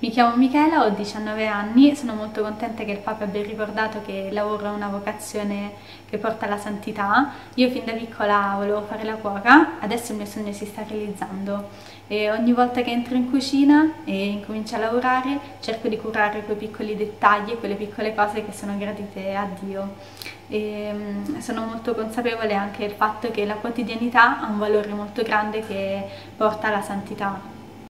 Mi chiamo Michela, ho 19 anni, sono molto contenta che il Papa abbia ricordato che il lavoro è una vocazione che porta alla santità. Io fin da piccola volevo fare la cuoca, adesso il mio sogno si sta realizzando e ogni volta che entro in cucina e incomincio a lavorare cerco di curare quei piccoli dettagli, quelle piccole cose che sono gradite a Dio. E mm, sono molto consapevole anche del fatto che la quotidianità ha un valore molto grande che porta alla santità